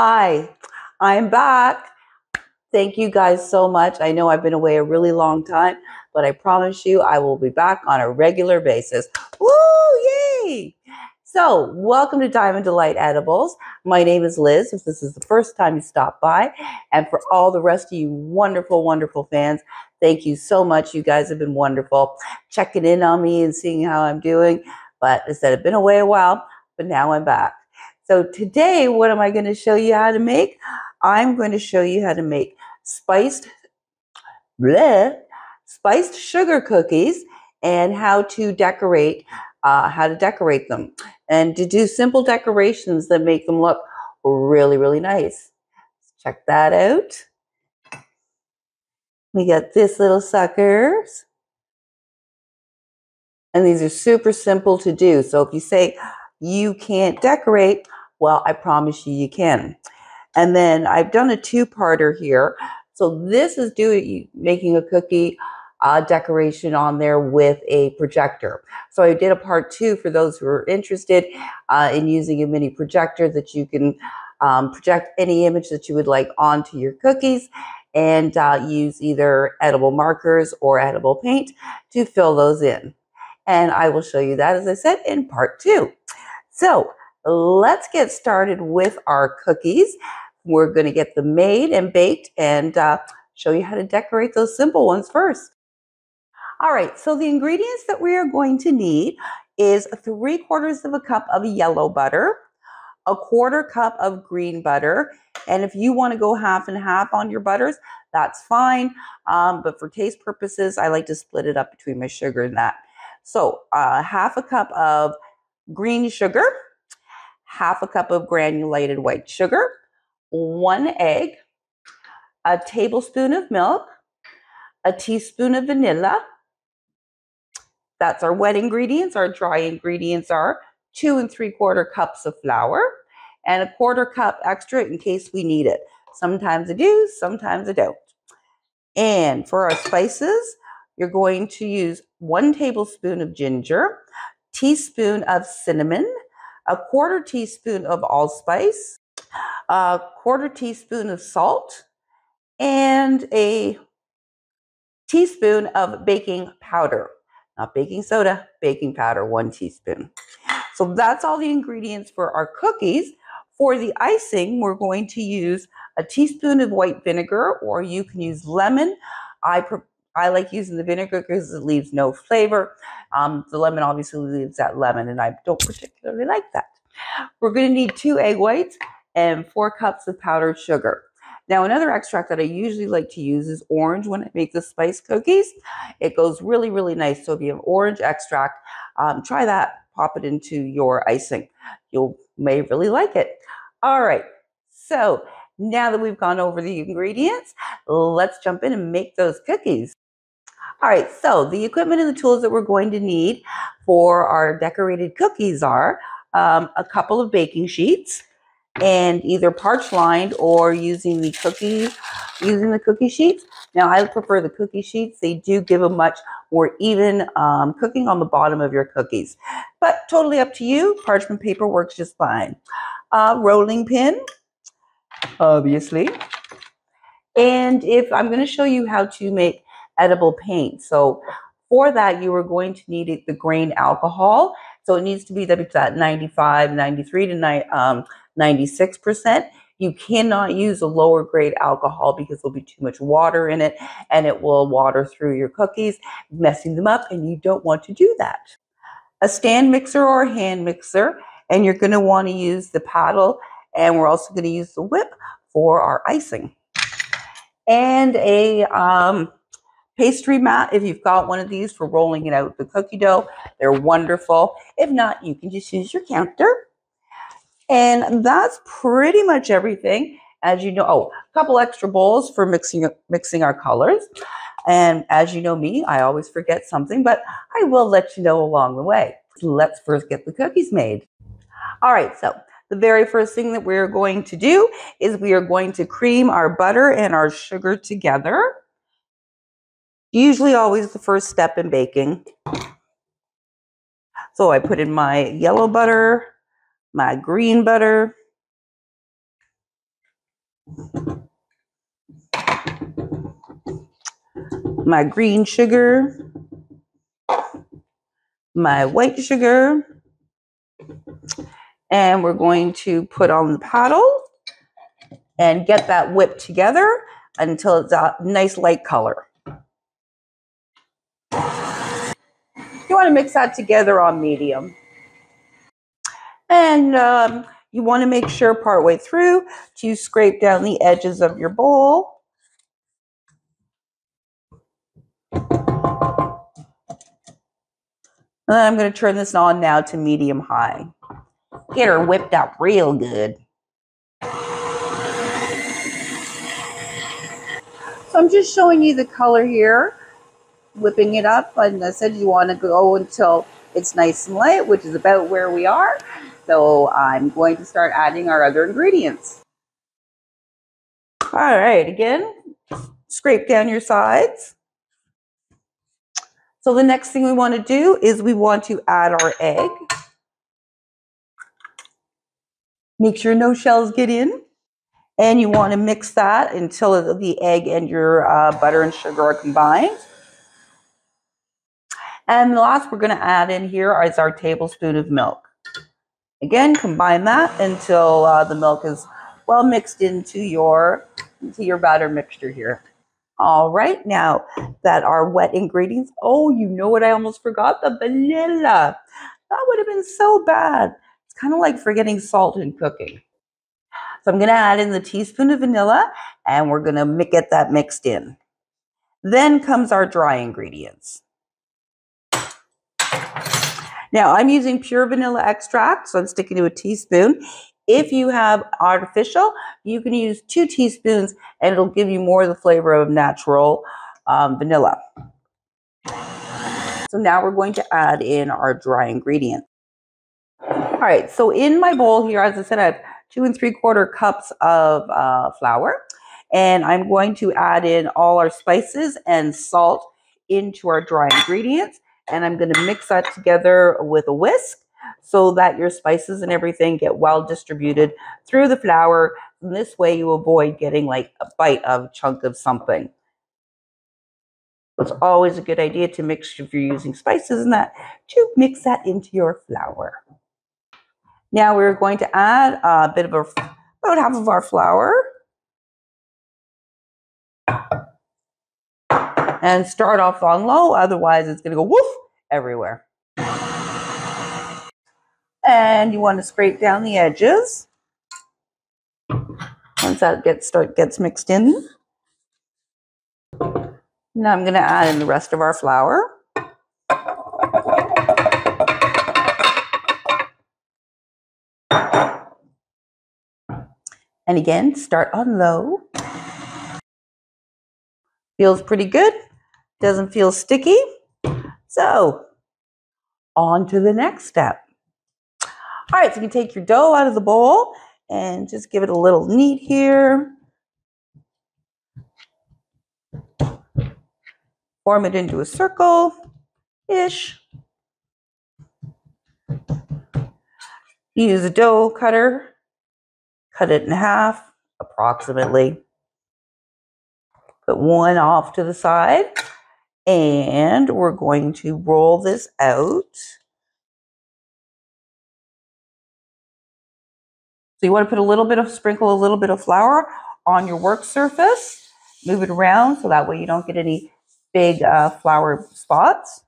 Hi, I'm back. Thank you guys so much. I know I've been away a really long time, but I promise you I will be back on a regular basis. Woo, yay! So, welcome to Diamond Delight Edibles. My name is Liz, if this is the first time you stop by. And for all the rest of you wonderful, wonderful fans, thank you so much. You guys have been wonderful checking in on me and seeing how I'm doing. But I said, I've been away a while, but now I'm back. So today, what am I going to show you how to make? I'm going to show you how to make spiced, bleh, spiced sugar cookies and how to decorate, uh, how to decorate them and to do simple decorations that make them look really, really nice. Check that out. We got this little suckers. And these are super simple to do. So if you say you can't decorate, well, I promise you, you can. And then I've done a two-parter here. So this is doing making a cookie uh, decoration on there with a projector. So I did a part two for those who are interested uh, in using a mini projector that you can um, project any image that you would like onto your cookies and uh, use either edible markers or edible paint to fill those in. And I will show you that, as I said, in part two. So let's get started with our cookies. We're going to get them made and baked and uh, show you how to decorate those simple ones first. All right, so the ingredients that we are going to need is three quarters of a cup of yellow butter, a quarter cup of green butter, and if you want to go half and half on your butters, that's fine. Um, but for taste purposes, I like to split it up between my sugar and that. So uh, half a cup of green sugar, half a cup of granulated white sugar, one egg, a tablespoon of milk, a teaspoon of vanilla. That's our wet ingredients. Our dry ingredients are two and three quarter cups of flour and a quarter cup extra in case we need it. Sometimes I do, sometimes I don't. And for our spices, you're going to use one tablespoon of ginger, teaspoon of cinnamon, a quarter teaspoon of allspice, a quarter teaspoon of salt, and a teaspoon of baking powder. Not baking soda, baking powder, one teaspoon. So that's all the ingredients for our cookies. For the icing, we're going to use a teaspoon of white vinegar, or you can use lemon. I I like using the vinegar because it leaves no flavor. Um, the lemon obviously leaves that lemon, and I don't particularly like that. We're going to need two egg whites and four cups of powdered sugar. Now, another extract that I usually like to use is orange when I make the spice cookies. It goes really, really nice. So if you have orange extract, um, try that. Pop it into your icing. You may really like it. All right. So now that we've gone over the ingredients, let's jump in and make those cookies. All right, so the equipment and the tools that we're going to need for our decorated cookies are um, a couple of baking sheets and either parch lined or using the cookie using the cookie sheets. Now I prefer the cookie sheets. They do give a much more even um, cooking on the bottom of your cookies, but totally up to you. Parchment paper works just fine. Rolling pin, obviously. And if I'm going to show you how to make edible paint. So for that, you are going to need the grain alcohol. So it needs to be that 95, 93 to um, 96%. You cannot use a lower grade alcohol because there'll be too much water in it and it will water through your cookies, messing them up, and you don't want to do that. A stand mixer or a hand mixer, and you're going to want to use the paddle, and we're also going to use the whip for our icing. And a um, pastry mat if you've got one of these for rolling it out the cookie dough. They're wonderful. If not, you can just use your counter. And that's pretty much everything. As you know, oh, a couple extra bowls for mixing mixing our colors. And as you know me, I always forget something, but I will let you know along the way. Let's first get the cookies made. All right, so the very first thing that we're going to do is we are going to cream our butter and our sugar together. Usually always the first step in baking. So I put in my yellow butter, my green butter, my green sugar, my white sugar, and we're going to put on the paddle and get that whipped together until it's a nice light color. You want to mix that together on medium. And um, you want to make sure partway through to scrape down the edges of your bowl. And then I'm going to turn this on now to medium high. Get her whipped up real good. So I'm just showing you the color here, whipping it up. And I said you want to go until it's nice and light, which is about where we are. So I'm going to start adding our other ingredients. All right, again, scrape down your sides. So the next thing we want to do is we want to add our egg. Make sure no shells get in. And you want to mix that until the egg and your uh, butter and sugar are combined. And the last we're going to add in here is our tablespoon of milk. Again, combine that until uh, the milk is well mixed into your, into your batter mixture here. All right, now that our wet ingredients, oh, you know what I almost forgot? The vanilla. That would have been so bad. It's kind of like forgetting salt in cooking. So I'm going to add in the teaspoon of vanilla and we're going to get that mixed in. Then comes our dry ingredients. Now I'm using pure vanilla extract, so I'm sticking to a teaspoon. If you have artificial, you can use two teaspoons and it'll give you more of the flavor of natural um, vanilla. So now we're going to add in our dry ingredients. All right, so in my bowl here, as I said, I have two and three quarter cups of uh, flour. And I'm going to add in all our spices and salt into our dry ingredients. And I'm going to mix that together with a whisk so that your spices and everything get well distributed through the flour. And this way you avoid getting like a bite of a chunk of something. It's always a good idea to mix if you're using spices and that to mix that into your flour. Now we're going to add a bit of a, about half of our flour. And start off on low, otherwise it's going to go woof everywhere and you want to scrape down the edges. Once that gets start gets mixed in. Now I'm going to add in the rest of our flour. And again, start on low. Feels pretty good. Doesn't feel sticky. So, on to the next step. All right, so you can take your dough out of the bowl and just give it a little knead here. Form it into a circle-ish. Use a dough cutter, cut it in half approximately. Put one off to the side and we're going to roll this out. So you want to put a little bit of, sprinkle a little bit of flour on your work surface. Move it around so that way you don't get any big uh, flour spots.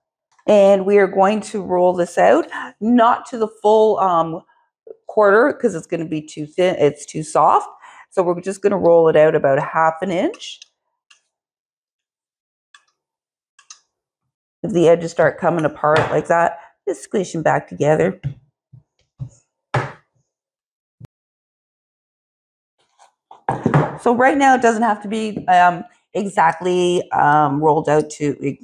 And we are going to roll this out, not to the full um, quarter because it's going to be too thin, it's too soft. So we're just going to roll it out about a half an inch. If the edges start coming apart like that, just squish them back together. So right now it doesn't have to be um, exactly um, rolled out to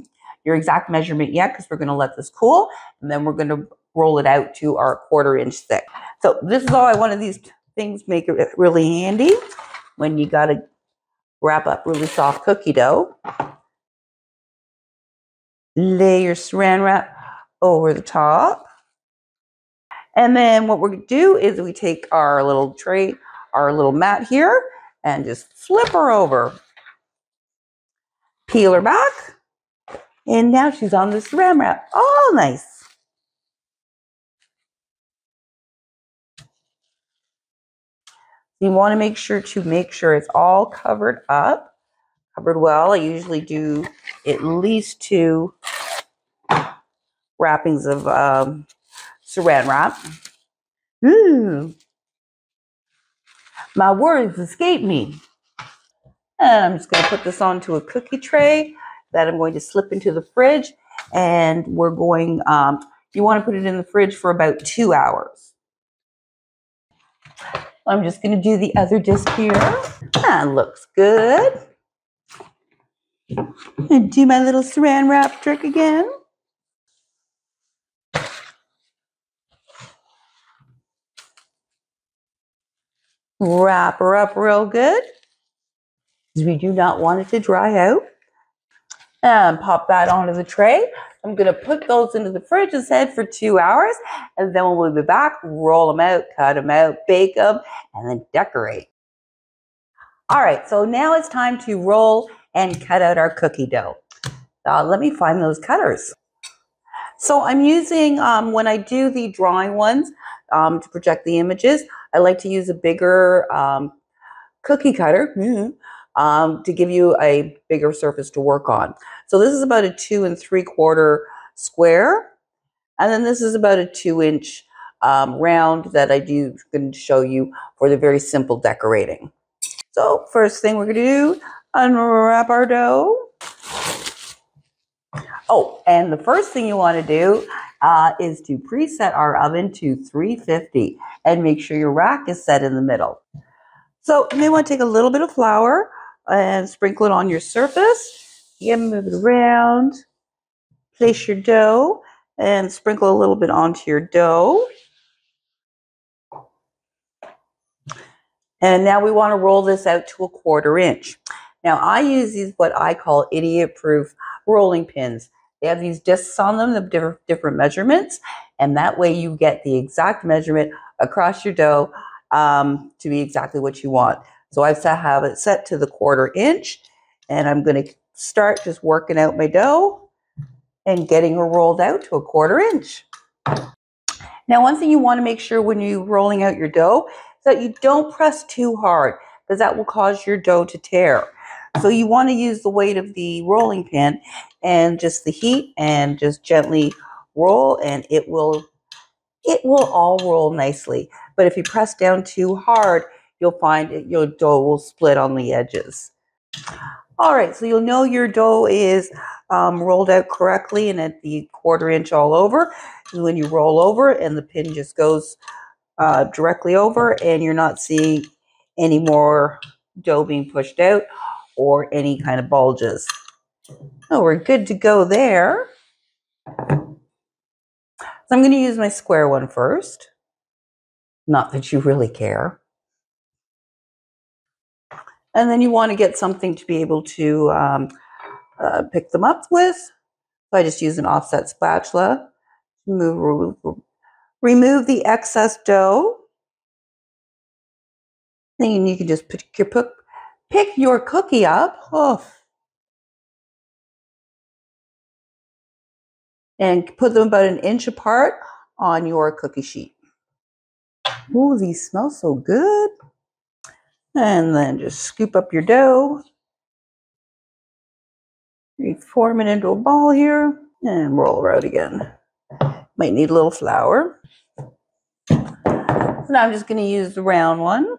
your exact measurement yet because we're going to let this cool and then we're going to roll it out to our quarter inch thick. So this is all I of these things make it really handy when you got to wrap up really soft cookie dough. Lay your saran wrap over the top. And then what to do is we take our little tray, our little mat here, and just flip her over. Peel her back. And now she's on the saran wrap. Oh, nice. You want to make sure to make sure it's all covered up, covered well. I usually do at least two wrappings of um, saran wrap. Ooh. My words escape me. And I'm just going to put this onto a cookie tray that I'm going to slip into the fridge. And we're going, um, you want to put it in the fridge for about two hours. I'm just going to do the other disc here. That looks good. And do my little saran wrap trick again. Wrap her up real good. Because we do not want it to dry out. And pop that onto the tray. I'm going to put those into the fridge instead for two hours. And then when we'll be back, roll them out, cut them out, bake them, and then decorate. All right, so now it's time to roll and cut out our cookie dough. Uh, let me find those cutters. So I'm using, um, when I do the drawing ones um, to project the images, I like to use a bigger um, cookie cutter mm-hmm, um, to give you a bigger surface to work on. So this is about a two and three quarter square. And then this is about a two inch um, round that I do going to show you for the very simple decorating. So first thing we're going to do, unwrap our dough. Oh, and the first thing you want to do uh, is to preset our oven to 350 and make sure your rack is set in the middle. So you may want to take a little bit of flour and sprinkle it on your surface. You move it around, place your dough, and sprinkle a little bit onto your dough. And now we want to roll this out to a quarter inch. Now I use these what I call idiot-proof rolling pins. They have these discs on them of different, different measurements, and that way you get the exact measurement across your dough um, to be exactly what you want. So set, have it set to the quarter inch, and I'm going to start just working out my dough and getting her rolled out to a quarter inch. Now, one thing you want to make sure when you're rolling out your dough is that you don't press too hard because that will cause your dough to tear. So you want to use the weight of the rolling pin and just the heat and just gently roll and it will it will all roll nicely. But if you press down too hard, you'll find it, your dough will split on the edges. All right, so you'll know your dough is um, rolled out correctly and at the quarter inch all over. When you roll over and the pin just goes uh, directly over and you're not seeing any more dough being pushed out or any kind of bulges. Oh, we're good to go there. So I'm going to use my square one first. Not that you really care. And then you want to get something to be able to um, uh, pick them up with. So I just use an offset spatula remove the excess dough. Then you can just pick your, pick your cookie up. Oh, and put them about an inch apart on your cookie sheet. Ooh, these smell so good. And then just scoop up your dough. You form it into a ball here and roll it out again. Might need a little flour. Now I'm just going to use the round one.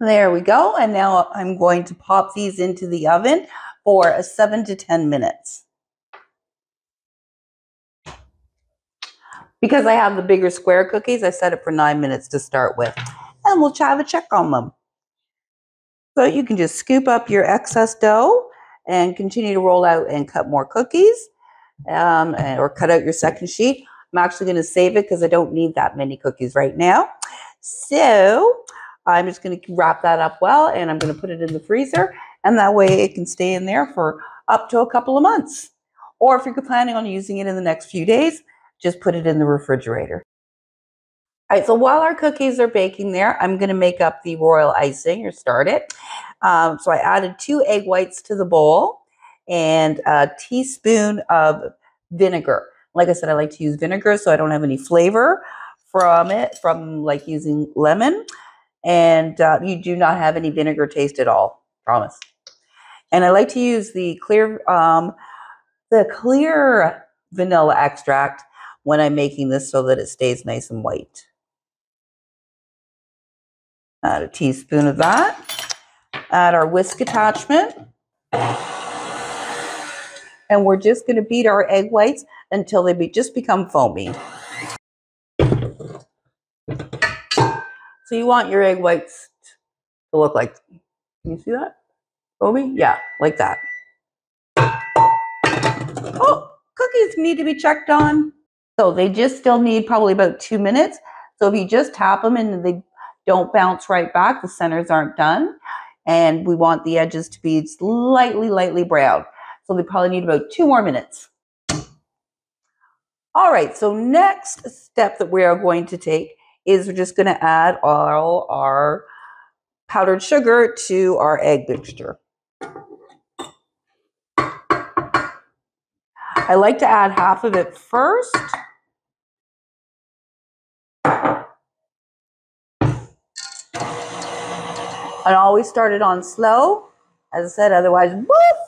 There we go. And now I'm going to pop these into the oven for a seven to 10 minutes. Because I have the bigger square cookies, I set it for nine minutes to start with. And we'll have a check on them. So you can just scoop up your excess dough and continue to roll out and cut more cookies um, or cut out your second sheet. I'm actually going to save it because I don't need that many cookies right now. So I'm just going to wrap that up well and I'm going to put it in the freezer and that way it can stay in there for up to a couple of months. Or if you're planning on using it in the next few days, just put it in the refrigerator. All right, so while our cookies are baking there, I'm going to make up the royal icing or start it. Um, so I added two egg whites to the bowl and a teaspoon of vinegar. Like I said, I like to use vinegar so I don't have any flavor from it, from like using lemon. And uh, you do not have any vinegar taste at all, promise. And I like to use the clear, um, the clear vanilla extract when I'm making this so that it stays nice and white. Add a teaspoon of that. Add our whisk attachment. And we're just going to beat our egg whites until they be, just become foamy. So you want your egg whites to look like, can you see that? Foamy? Yeah, like that. Oh, cookies need to be checked on. So they just still need probably about two minutes. So if you just tap them and they don't bounce right back, the centers aren't done. And we want the edges to be slightly, lightly brown. So they probably need about two more minutes. All right, so next step that we are going to take is we're just going to add all our powdered sugar to our egg mixture. I like to add half of it first. And always start it on slow. As I said, otherwise, woof!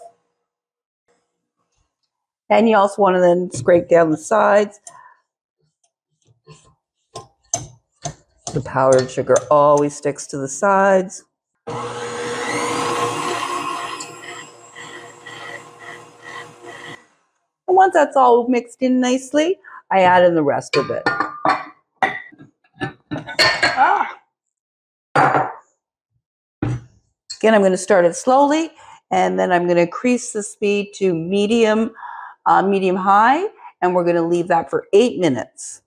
And you also want to then scrape down the sides. The powdered sugar always sticks to the sides. And once that's all mixed in nicely, I add in the rest of it. Ah. Again, I'm going to start it slowly, and then I'm going to increase the speed to medium, uh, medium high, and we're going to leave that for eight minutes.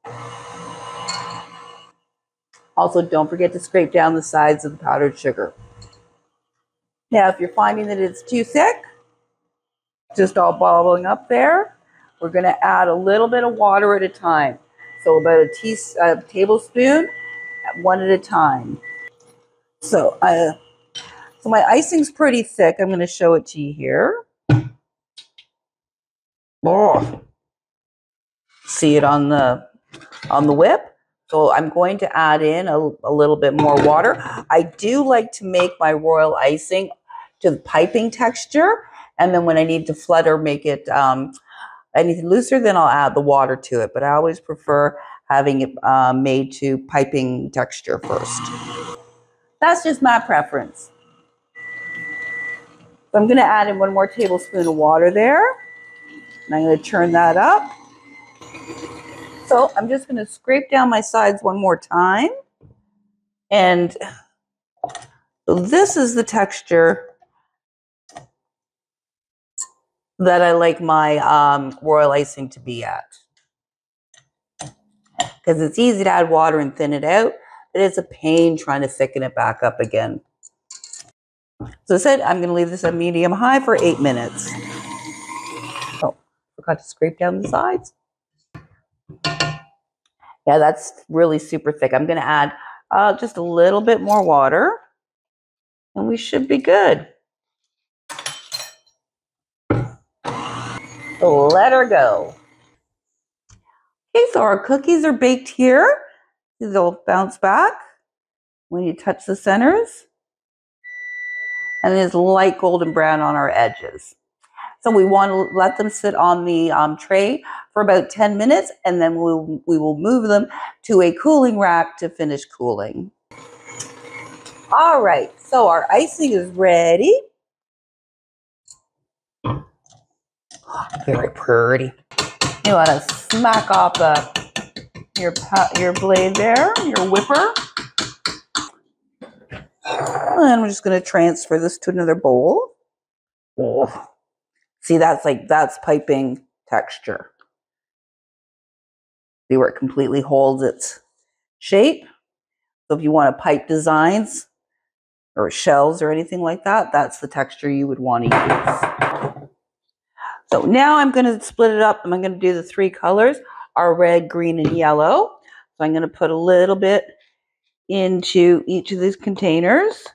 Also, don't forget to scrape down the sides of the powdered sugar. Now, if you're finding that it's too thick, just all bubbling up there, we're going to add a little bit of water at a time. So about a, tea, a tablespoon, one at a time. So, uh, so my icing's pretty thick. I'm going to show it to you here. Oh, see it on the on the whip. So I'm going to add in a, a little bit more water. I do like to make my royal icing to the piping texture. And then when I need to flutter, make it um, anything looser, then I'll add the water to it. But I always prefer having it uh, made to piping texture first. That's just my preference. So I'm going to add in one more tablespoon of water there. And I'm going to turn that up. So I'm just going to scrape down my sides one more time. And this is the texture that I like my um, royal icing to be at. Because it's easy to add water and thin it out, but it's a pain trying to thicken it back up again. So I said I'm going to leave this at medium high for eight minutes. Oh, forgot to scrape down the sides. Yeah, that's really super thick. I'm going to add uh, just a little bit more water and we should be good. Let her go. Okay, so our cookies are baked here. They'll bounce back when you touch the centers. And there's light golden brown on our edges. So we want to let them sit on the um, tray for about 10 minutes and then we'll, we will move them to a cooling rack to finish cooling. All right, so our icing is ready. Very pretty. You want to smack off the, your, your blade there, your whipper. And I'm just going to transfer this to another bowl. Oh. See, that's like, that's piping texture. See where it completely holds its shape? So if you want to pipe designs or shells or anything like that, that's the texture you would want to use. So now I'm going to split it up. I'm going to do the three colors, our red, green, and yellow. So I'm going to put a little bit into each of these containers.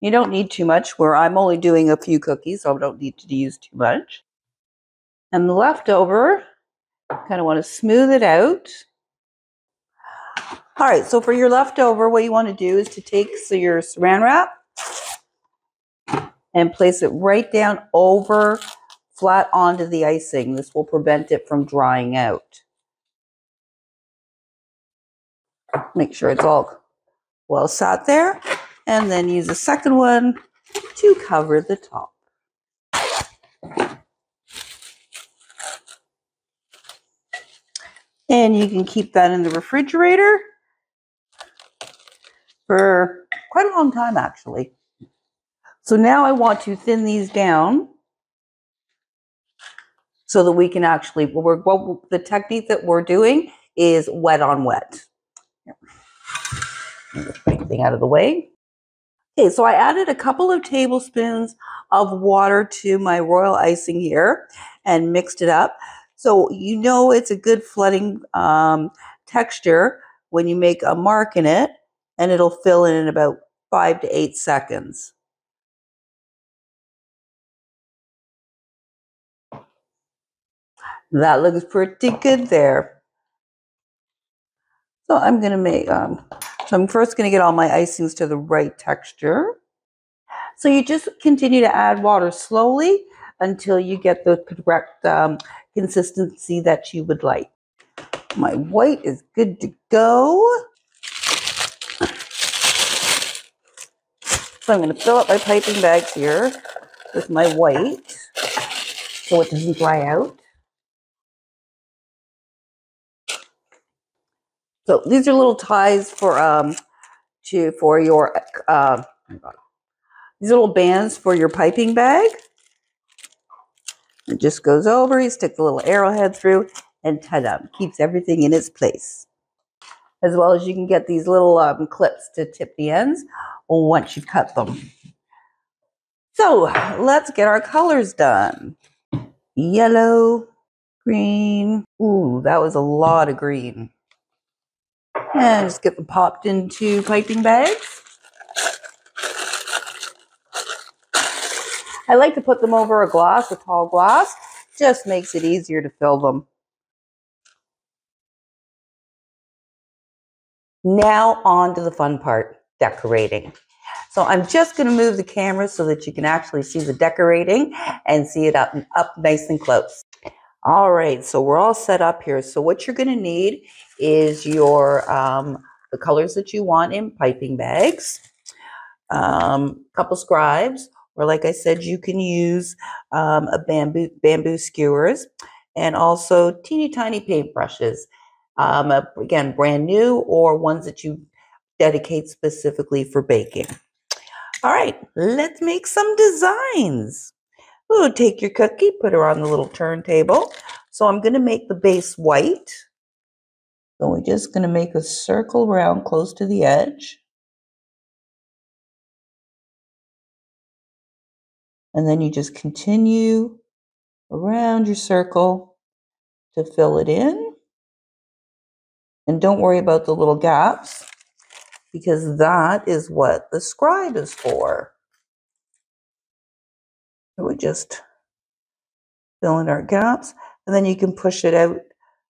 You don't need too much, where I'm only doing a few cookies, so I don't need to use too much. And the leftover, kind of want to smooth it out. All right, so for your leftover, what you want to do is to take so your saran wrap and place it right down over flat onto the icing. This will prevent it from drying out. Make sure it's all well sat there and then use a second one to cover the top. And you can keep that in the refrigerator for quite a long time, actually. So now I want to thin these down so that we can actually, we're, well, the technique that we're doing is wet on wet. Anything out of the way. Okay, so I added a couple of tablespoons of water to my royal icing here and mixed it up. So you know it's a good flooding um, texture when you make a mark in it and it'll fill in in about five to eight seconds. That looks pretty good there. So I'm going to make, um, so I'm first going to get all my icings to the right texture. So you just continue to add water slowly until you get the correct um, consistency that you would like. My white is good to go. So I'm going to fill up my piping bags here with my white so it doesn't dry out. So these are little ties for um to for your uh, these little bands for your piping bag. It just goes over. You stick the little arrowhead through, and ta-da! Keeps everything in its place. As well as you can get these little um, clips to tip the ends once you've cut them. So let's get our colors done. Yellow, green. Ooh, that was a lot of green. And just get them popped into piping bags. I like to put them over a glass, a tall glass. Just makes it easier to fill them. Now on to the fun part, decorating. So I'm just going to move the camera so that you can actually see the decorating and see it up, up nice and close. All right, so we're all set up here. So what you're going to need is your um, the colors that you want in piping bags, a um, couple scribes, or like I said, you can use um, a bamboo bamboo skewers, and also teeny tiny paintbrushes. Um, again, brand new or ones that you dedicate specifically for baking. All right, let's make some designs. Ooh, take your cookie, put her on the little turntable. So I'm going to make the base white. So we're just going to make a circle around close to the edge. And then you just continue around your circle to fill it in. And don't worry about the little gaps because that is what the scribe is for. So we just fill in our gaps and then you can push it out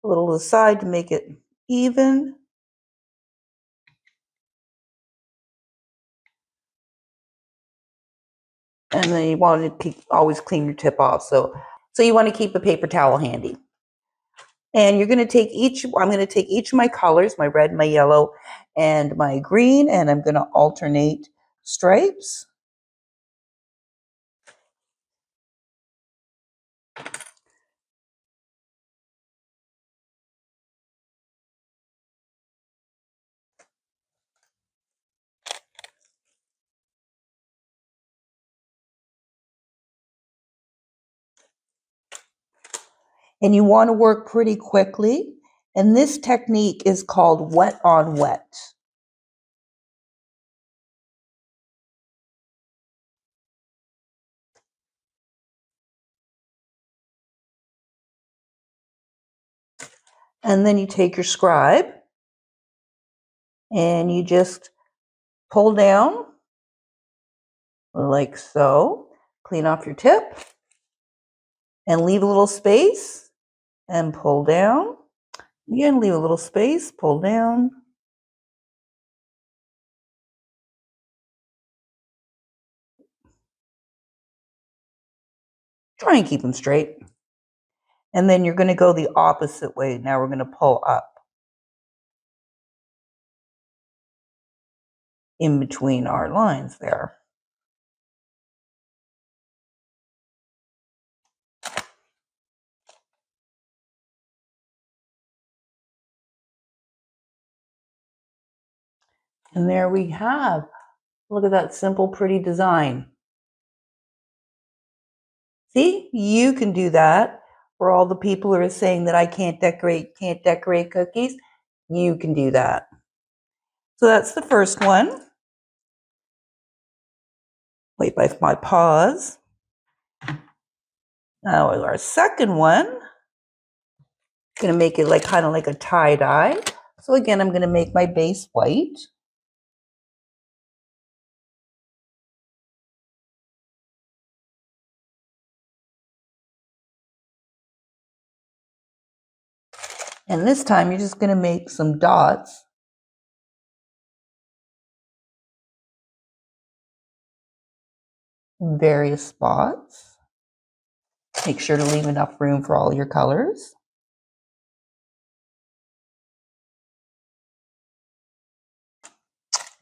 a little to the side to make it even. And then you want to keep, always clean your tip off. So, so you want to keep a paper towel handy. And you're going to take each, I'm going to take each of my colors, my red, my yellow, and my green, and I'm going to alternate stripes. and you want to work pretty quickly. And this technique is called wet on wet. And then you take your scribe and you just pull down like so, clean off your tip and leave a little space and pull down. Again, leave a little space, pull down. Try and keep them straight. And then you're going to go the opposite way. Now we're going to pull up in between our lines there. And there we have. Look at that simple, pretty design. See, you can do that for all the people who are saying that I can't decorate, can't decorate cookies. You can do that. So that's the first one. Wait by my pause. Now our second one, gonna make it like kind of like a tie dye. So again, I'm gonna make my base white. And this time you're just going to make some dots. in various spots. Make sure to leave enough room for all your colors.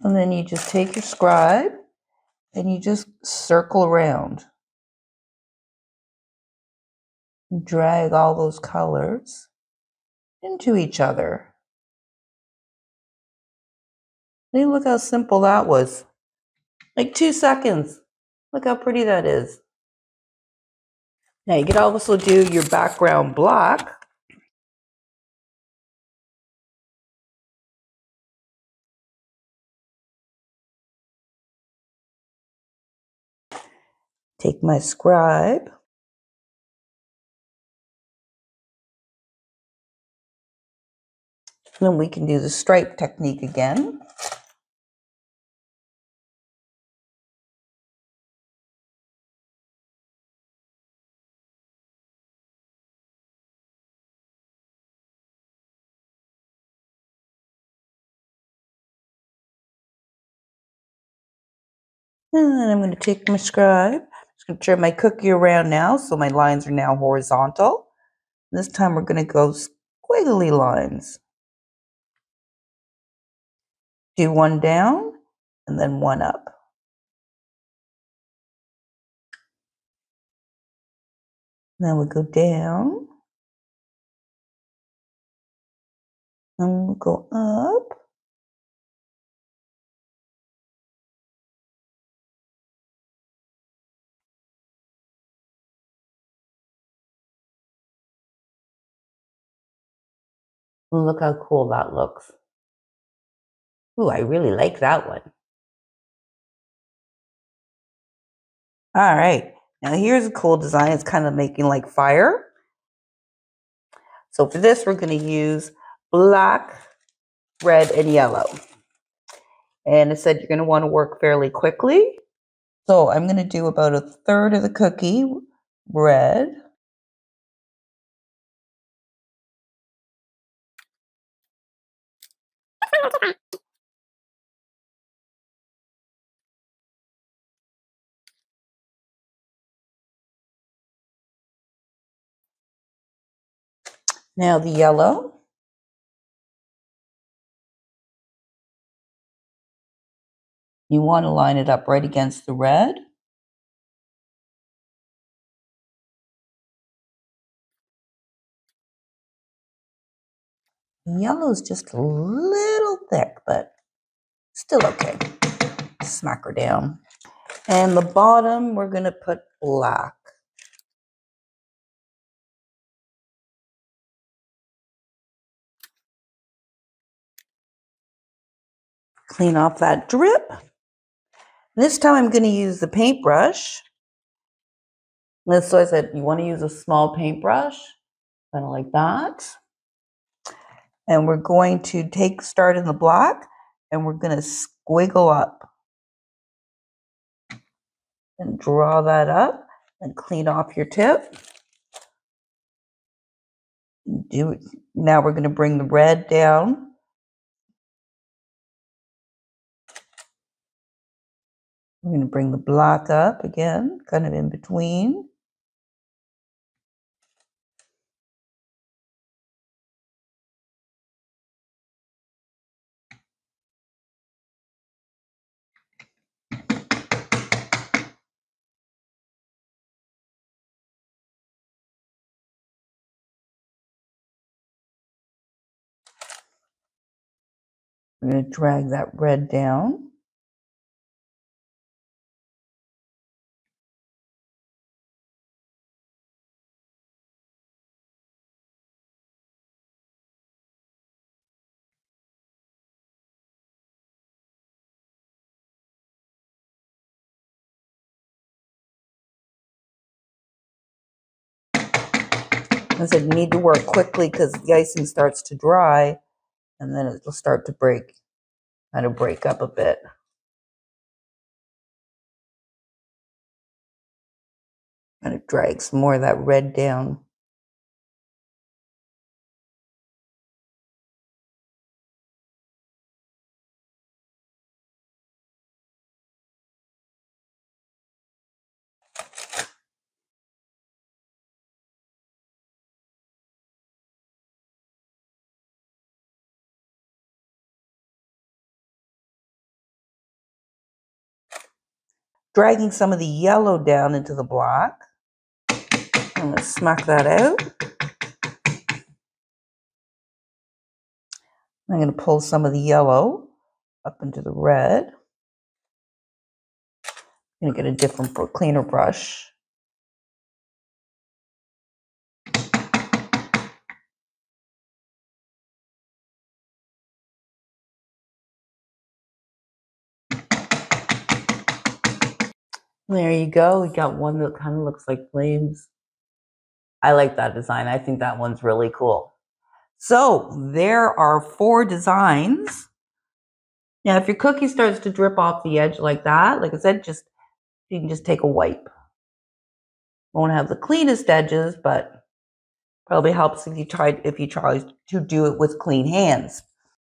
And then you just take your scribe and you just circle around. Drag all those colors into each other. Hey, look how simple that was. Like two seconds. Look how pretty that is. Now you can also do your background black. Take my scribe. Then we can do the stripe technique again. And I'm going to take my scribe. I'm just going to turn my cookie around now so my lines are now horizontal. This time we're going to go squiggly lines. Do one down and then one up. Then we go down. And we'll go up. look how cool that looks. Ooh, I really like that one. All right. Now here's a cool design. It's kind of making like fire. So for this, we're going to use black, red, and yellow. And it said you're going to want to work fairly quickly. So I'm going to do about a third of the cookie red. Now the yellow. You want to line it up right against the red. Yellow is just a little thick, but still okay. Smack her down. And the bottom, we're going to put black. Clean off that drip. This time I'm going to use the paintbrush. So I said you want to use a small paintbrush, kind of like that. And we're going to take start in the block and we're going to squiggle up and draw that up and clean off your tip. Do now we're going to bring the red down. We're going to bring the black up again, kind of in between. I'm going to drag that red down. I said, need to work quickly because the icing starts to dry and then it'll start to break, kind of break up a bit. Kind of drag some more of that red down. Dragging some of the yellow down into the block. I'm going to smack that out. I'm going to pull some of the yellow up into the red. I'm going to get a different, cleaner brush. There you go. We got one that kind of looks like flames. I like that design. I think that one's really cool. So there are four designs. Now, if your cookie starts to drip off the edge like that, like I said, just you can just take a wipe. Won't have the cleanest edges, but probably helps if you try if you try to do it with clean hands.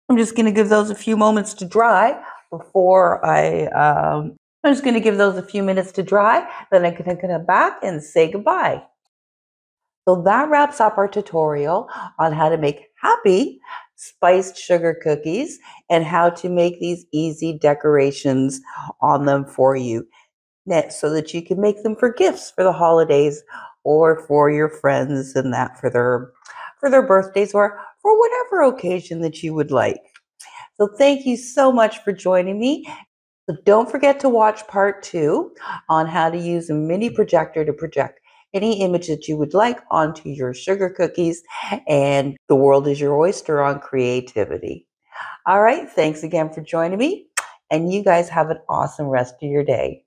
I'm just going to give those a few moments to dry before I um, I'm just going to give those a few minutes to dry, then I'm going to come back and say goodbye. So that wraps up our tutorial on how to make happy spiced sugar cookies and how to make these easy decorations on them for you so that you can make them for gifts for the holidays or for your friends and that for their for their birthdays or for whatever occasion that you would like. So thank you so much for joining me so don't forget to watch part two on how to use a mini projector to project any image that you would like onto your sugar cookies. And the world is your oyster on creativity. All right. Thanks again for joining me. And you guys have an awesome rest of your day.